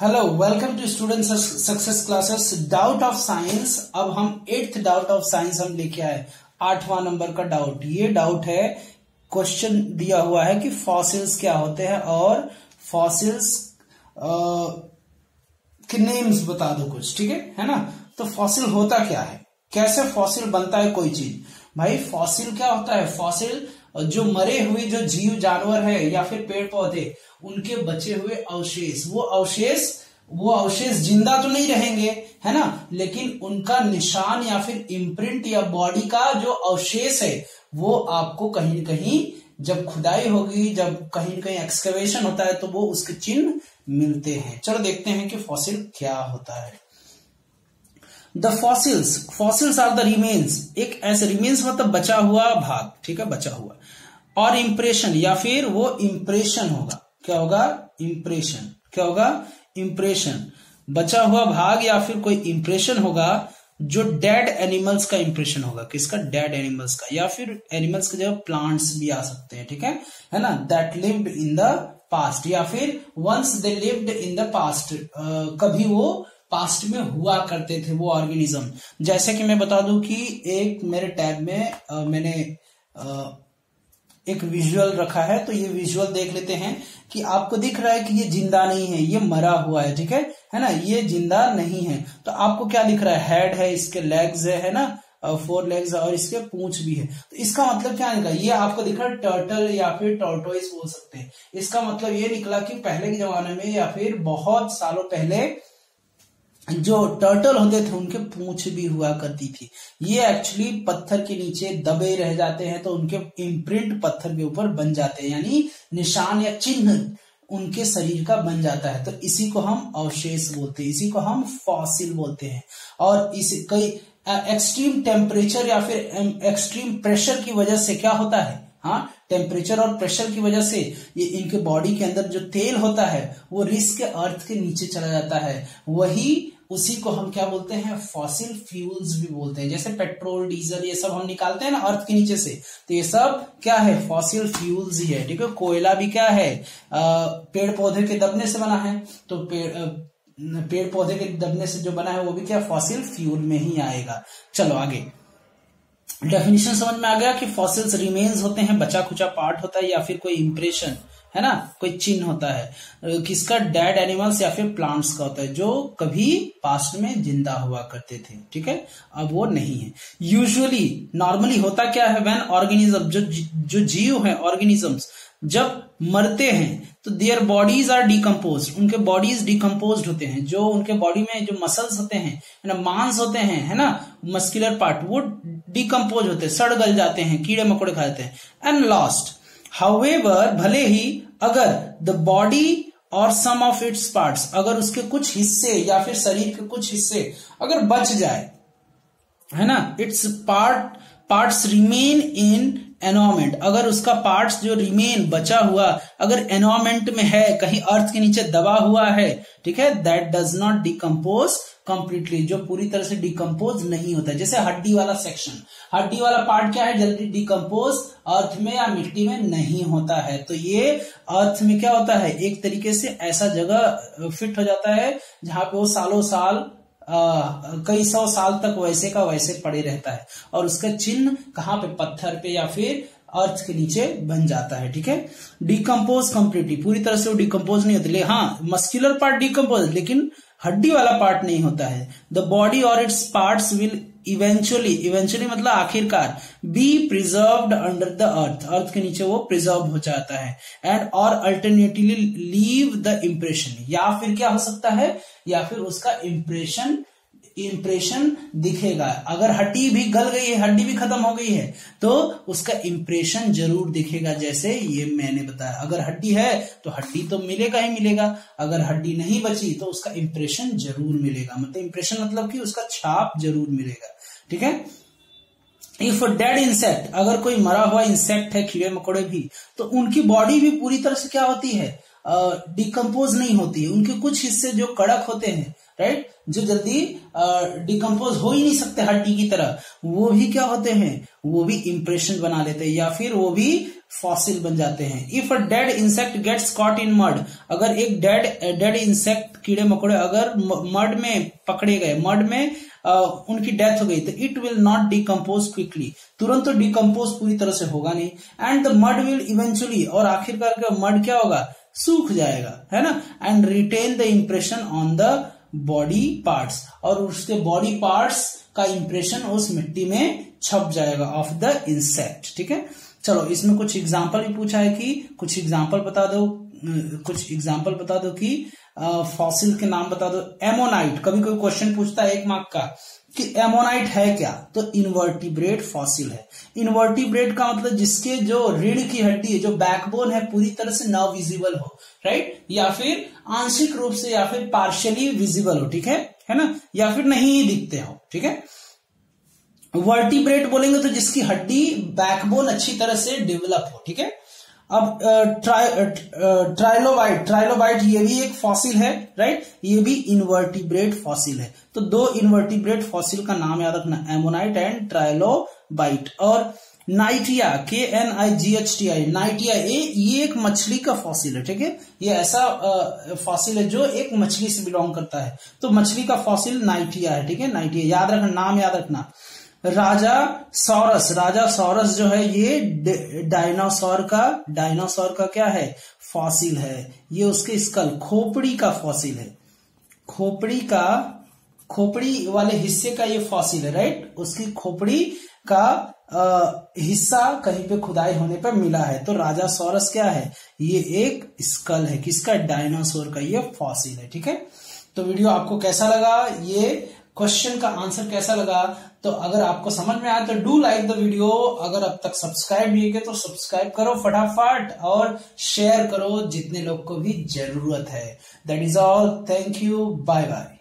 Hello welcome to student success classes doubt of science अब हम eighth doubt of science हम लेके आए। आठवां नंबर का डाउट ये डाउट है क्वेश्चन दिया हुआ है कि फॉसिल्स क्या होते हैं और फॉसिल्स के नेम्स बता दो कुछ, ठीक है? है ना? तो फॉसिल होता क्या है? कैसे फॉसिल बनता है कोई चीज़? भाई फॉसिल क्या होता है? फॉसिल जो मरे हुए, जो जीव, जानवर है, या फिर पेड़ पौधे उनके बचे हुए अवशेष। वो अवशेष वो अवशेष ज़िंदा तो नहीं रहेंगे, है ना? लेकिन उनका निशान या फिर इम्प्रिंट या बॉडी का जो अवशेष है, वो आपको कहीं न कहीं जब खुदाई होगी, जब कहीं न कहीं एक्सकवेशन होता है तो वो उसके चिन्ह मिलते हैं। चलो देखते हैं कि फॉसिल क्या होता है। The fossils fossils are the remains एक ऐसे रिमेन्स मतलब बचा हुआ भाग, ठीक है? बचा हुआ। और इंप्रेशन या फिर वो इंप्रेशन होगा। क्या होगा? इंप्रेशन क्या होगा? इंप्रेशन बचा हुआ भाग या फिर कोई इंप्रेशन होगा जो डेड एनिमल्स का इंप्रेशन होगा। किसका? डेड एनिमल्स का। या फिर एनिमल्स की जगह प्लांट्स भी आ सकते हैं, ठीक है? है ना? That lived in the past या फिर once they lived in the past कभी वो पास्ट में हुआ करते थे वो ऑर्गेनिज्म। जैसे कि मैं बता दूँ कि एक मेरे टैब में आ, मैंने आ, एक विजुअल रखा है तो ये विजुअल देख लेते हैं कि आपको दिख रहा है कि ये ज़िंदा नहीं है ये मरा हुआ है ठीक है? है ना? ये ज़िंदा नहीं है। तो आपको क्या दिख रहा है? हेड है इसके लेग्स है, है ना? फोर लेग्स और इसके पूंछ भी है। तो इसका मतलब क्या निकला ये आपको दिख रहा है टर्टल या फिर टोर्टोइस बोल सकते हैं। इसका मतलब ये निकला कि पहले के जमाने में या फिर बहुत सालों पहले जो टर्टल होते थे, उनके पूछ भी हुआ करती थी। ये एक्चुअली पत्थर के नीचे दबे रह जाते हैं तो उनके इम्प्रिंट पत्थर के ऊपर बन जाते हैं, यानी निशान या चिन्ह उनके शरीर का बन जाता है। तो इसी को हम अवशेष बोलते हैं, इसी को हम फॉसिल बोलते हैं। और इस कई एक्सट्रीम टेम्परेचर या फिर एक्सट्रीम प्रेशर की वजह से क्या होता है? हाँ टेम्परेचर और प्रेशर की वजह से ये इनके बॉडी के अंदर जो तेल होता है, वो रिस्क के अर्थ के नीचे चला जाता है। वही उसी को हम क्या बोलते हैं? फॉसिल फ्यूल्स भी बोलते हैं। जैसे पेट्रोल डीजल ये सब हम निकालते हैं ना अर्थ के नीचे से। तो ये सब क्या है? फॉसिल फ्यूल्स ही है। ठीक है? कोयला भी क्या है? आ, पेड़ पौधे के दबने से बना है। तो पेड़ पेड़ पौधे के दबने से जो बना है वो भी क्या? फॉसिल फ्यूल में ही आएगा। चलो आगे। डेफिनेशन समझ में आ गया कि फॉसिल्स रिमेन्स होते हैं बचा खुचा पार्ट होता है या फिर कोई इंप्रेशन है ना? कोई चिन्ह होता है। किसका? डेड एनिमल्स या फिर प्लांट्स का होता है, जो कभी पास्ट में ज़िंदा हुआ करते थे, ठीक है? अब वो नहीं है। यूजुअली नॉर्मली होता क्या है? व्हेन ऑर्गेनिज्म जो जो जीव है ऑर्गेनिजम्स जब मरते हैं तो देयर बॉडीज आर डिकम्पोज उनके बॉडीज डिकम्पोज होते हैं। जो उनके बॉडी में जो मसल्स होते हैं ना, मांस होते हैं, है ना मस्कुलर पार्ट वो डिकम्पोज होते हैं सड़ गल जाते हैं, कीड़े मकोड़े खा जाते हैं एंड लॉस्ट हाउएवर भले ही अगर द बॉडी और सम ऑफ़ इट्स पार्ट्स अगर उसके कुछ हिस्से या फिर शरीर के कुछ हिस्से अगर बच जाए, है ना its part parts remain in environment अगर उसका पार्ट्स जो रिमेन बचा हुआ, अगर एनवायरमेंट में है, कहीं अर्थ के नीचे दबा हुआ है, ठीक है that does not decompose completely जो पूरी तरह से डिकम्पोज नहीं होता। जैसे हड्डी वाला सेक्शन हड्डी वाला पार्ट क्या है? जल्दी डिकम्पोज अर्थ में या मिट्टी में नहीं होता है। तो ये अर्थ में क्या होता है? एक तरीके से ऐसा जगह फिट हो जाता है, जहाँ पे वो सालों साल कई सौ साल तक वैसे का वैसे पड़े रहता है। और उसका चिन्ह कहाँ पे? पत्थर पे या फिर अर्थ के नीचे बन जाता है, ठीक है? डिकम्पोज कम्प्लीटली पूरी तरह से वो डिकम्पोज नहीं होती। हाँ मस्क्यूलर पार्ट डिकम्पोज लेकिन हड्डी वाला पार्ट नहीं होता है। द बॉडी और its part will eventually eventually मतलब आखिरकार be preserve under the earth earth के नीचे वो प्रिजर्व हो जाता है। एंड और अल्टरनेटिवली लीव द इम्प्रेशन या फिर क्या हो सकता है? या फिर उसका इम्प्रेशन इंप्रेशन दिखेगा। अगर हड्डी भी गल गई है, हड्डी भी खत्म हो गई है तो उसका इंप्रेशन ज़रूर दिखेगा, जैसे ये मैंने बताया। अगर हड्डी है तो हड्डी तो मिलेगा ही मिलेगा। अगर हड्डी नहीं बची तो उसका इंप्रेशन ज़रूर मिलेगा। मतलब इंप्रेशन मतलब कि उसका छाप ज़रूर मिलेगा। ठीक है? इफ़ डेड इंसेक्ट अगर कोई मरा हुआ इंसेक्ट है, कीड़े मकोड़े भी तो उनकी बॉडी भी पूरी तरह से क्या होती है? डिकम्पोज नहीं होती है। उनके कुछ हिस्से जो कड़क होते हैं राइट जो जल्दी डिकम्पोज हो ही नहीं सकते हड्डी की तरह। वो भी क्या होते हैं? वो भी इंप्रेशन बना लेते हैं या फिर वो भी फॉसिल बन जाते हैं। If a dead insect gets caught in mud अगर एक डेड डेड इंसेक्ट कीड़े मकोड़े अगर मड में पकड़े गए मड में आ, उनकी डेथ हो गई तो it will not decompose quickly तुरंत तो डिकम्पोज पूरी तरह से होगा नहीं। And the mud will eventually और आखिरकार मड क्या होगा? सूख जाएगा है ना? And retain the impression on the body parts और उसके बॉडी पार्ट्स का इंप्रेशन उस मिट्टी में छप जाएगा ऑफ़ द इंसेक्ट ठीक है? चलो, इसमें कुछ एग्ज़ाम्पल भी पूछा है कि, कुछ एग्ज़ाम्पल बता दो, कुछ एग्ज़ाम्पल बता दो कि फॉसिल के नाम बता दो एमोनाइट कभी कोई क्वेश्चन पूछता है एक मार्क का कि एमोनाइट है क्या? तो इन्वर्टिब्रेट फॉसिल है। इन्वर्टिब्रेट का मतलब जिसके जो रीढ़ की हड्डी है, जो बैकबोन है, पूरी तरह से न विजिबल हो राइट या फिर आंशिक रूप से, या फिर पार्शियली विजिबल हो, ठीक है? है ना? या फिर नहीं दिखते हो, ठीक है? वर्टिब्रेट बोलेंगे तो जिसकी हड्डी बैकबोन अच्छी तरह से डेवलप हो, ठीक है? अब ट्राइलोबाइट ट्राइलोबाइट ये भी एक फॉसिल है राइट ये भी इनवर्टिब्रेट फॉसिल है। तो दो इनवर्टिब्रेट फॉसिल का नाम याद रखना एमोनाइट एंड ट्राइलोबाइट और नाइटिया के N I G H T I Knightia A ये एक मछली का फॉसिल है, ठीक है? ये ऐसा फॉसिल है जो एक मछली से बिलोंग करता है। तो मछली का फॉसिल नाइटिया है, ठीक है? नाइटिया याद रखना, नाम याद रखना। राजा सौरस राजा सौरस जो है ये डायनासोर का डायनासोर का क्या है? फॉसिल है। ये उसके स्कल खोपड़ी का फॉसिल है। खोपड़ी का खोपड़ी वाले हिस्से का ये फॉसिल है राइट? उसकी खोपड़ी का आ, हिस्सा कहीं पे खुदाई होने पर मिला है। तो राजा सौरस क्या है? ये एक स्कल है किसका? डायनासोर का ये फॉसिल है ठीक है? तो वीडियो आपको कैसा लगा? ये क्वेश्चन का आंसर कैसा लगा? तो अगर आपको समझ में आया तो डू लाइक द वीडियो। अगर अब तक सब्सक्राइब नहीं किया तो सब्सक्राइब करो फटाफट और शेयर करो जितने लोग को भी ज़रूरत है। That is all thank you bye bye